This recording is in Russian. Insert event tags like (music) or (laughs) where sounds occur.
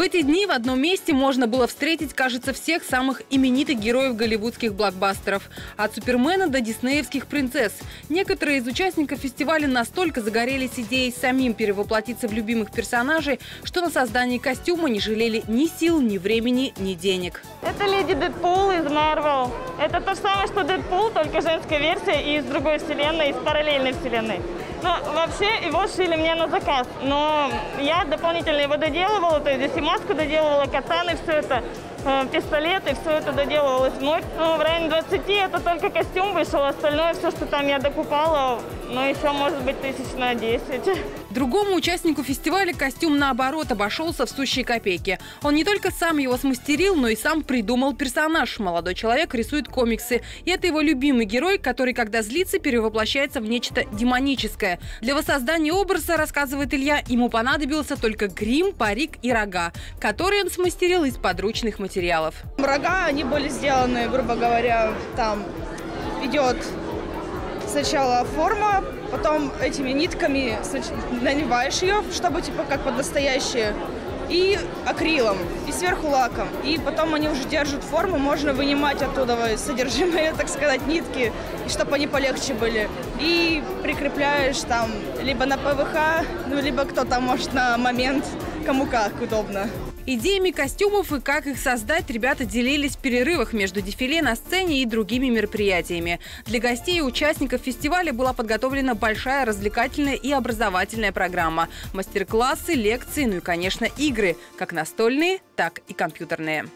эти дни в одном месте можно было встретить, кажется, всех самых именитых героев голливудских блокбастеров. От Супермена до диснеевских принцесс. Некоторые из участников фестиваля настолько загорелись идеей самим перевоплотиться в любимых персонажей, что на создание костюма не жалели ни сил, ни времени, ни денег. Это леди Дэдпул из Марвел. Это то же самое, что Дэдпул, только женская версия и из другой вселенной, из параллельной вселенной. Ну, вообще его шили мне на заказ, но я дополнительно его доделывала, то есть здесь и маску доделывала, катаны, все это, э, пистолеты, все это доделывалось вновь. Ну, в районе 20 это только костюм вышел, остальное все, что там я докупала, но еще может быть тысяч на 10. Другому участнику фестиваля костюм, наоборот, обошелся в сущие копейки. Он не только сам его смастерил, но и сам придумал персонаж. Молодой человек рисует комиксы. И это его любимый герой, который, когда злится, перевоплощается в нечто демоническое. Для воссоздания образа, рассказывает Илья, ему понадобился только грим, парик и рога, которые он смастерил из подручных материалов. Рога, они были сделаны, грубо говоря, там идет сначала форма, потом этими нитками наливаешь ее, чтобы типа как под настоящее, и акрилом, и сверху лаком. И потом они уже держат форму, можно вынимать оттуда содержимое, (laughs) так сказать, нитки, чтобы они полегче были. И прикрепляешь там либо на ПВХ, ну, либо кто то может на момент, кому как удобно. Идеями костюмов и как их создать ребята делились в перерывах между дефиле на сцене и другими мероприятиями. Для гостей и участников фестиваля была подготовлена большая развлекательная и образовательная программа. Мастер-классы, лекции, ну и, конечно, игры, как настольные, так и компьютерные.